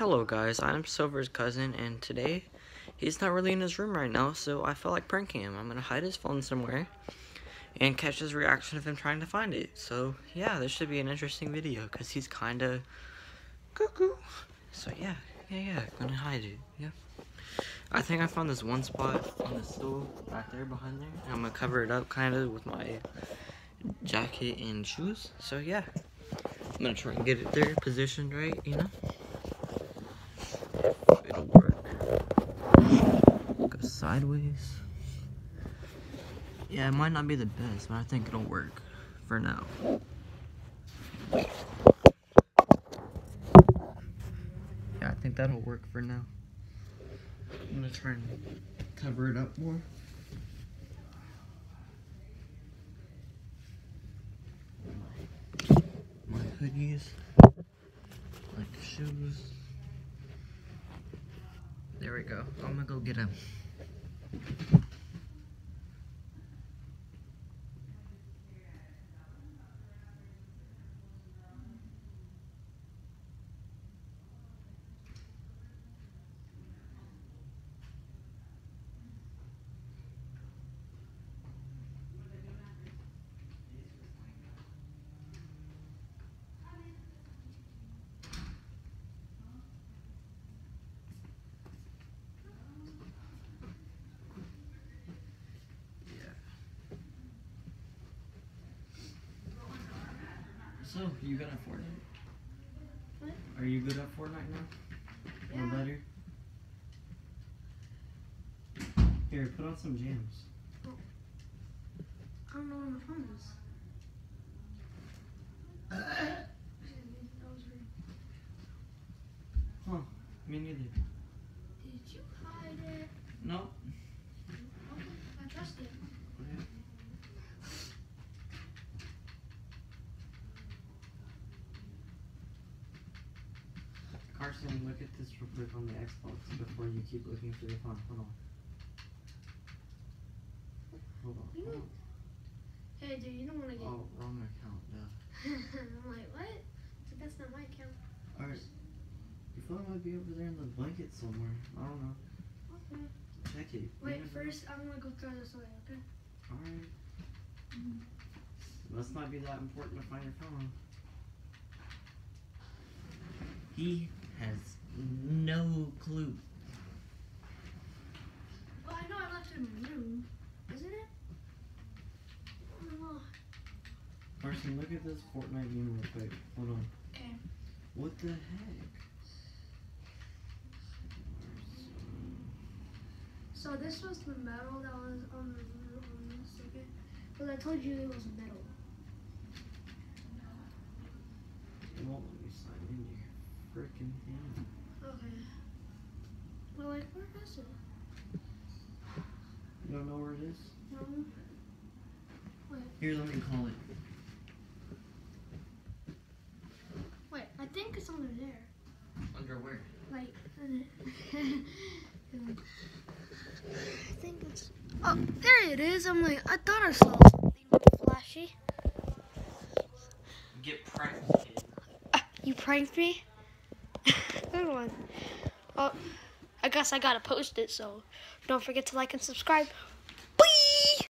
Hello guys, I'm Silver's cousin, and today, he's not really in his room right now, so I felt like pranking him. I'm gonna hide his phone somewhere, and catch his reaction of him trying to find it. So, yeah, this should be an interesting video, because he's kinda cuckoo. So yeah, yeah, yeah, gonna hide it, yeah. I think I found this one spot on the stool back there behind there, and I'm gonna cover it up kinda with my jacket and shoes. So yeah, I'm gonna try and get it there positioned right, you know? It'll work. Go sideways. Yeah, it might not be the best, but I think it'll work for now. Yeah, I think that'll work for now. I'm gonna try and cover it up more. My hoodies, like shoes. There we go. I'm gonna go get him. Thank you. So, you good at Fortnite? What? Are you good at Fortnite now? Or better? Here, put on some jams. Oh. I don't know where my phone is. Huh, me neither. Did you hide it? No. Okay, I trust it. Carson, look at this real quick on the Xbox before you keep looking for your phone. Hold on. Hold on. You Hey, dude, you don't want to get. Oh, wrong account. No. I'm like, what? So that's not my account. Alright. Your phone might be over there in the blanket somewhere. I don't know. Okay. Check it. Wait, first I'm gonna go throw this away, okay? Alright. Mm-hmm. Must not be that important to find your phone. He has no clue. Well, I know I left it in my room, isn't it? Oh, Carson, look at this Fortnite game real quick. Hold on. okay. What the heck? So this was the metal that was on the on this ticket. Because I told you it was metal. It won't let me sign in your freaking thing. Okay. Well, like, where is it? You don't know where it is? No. Wait. Here, let me call it. Wait, I think it's under there. Under where? Like, I think it's. Oh, there it is. I'm like, I thought I saw something flashy. Get pranked, kid. Ah, you pranked me? One. Oh, I guess I gotta post it, so don't forget to like and subscribe.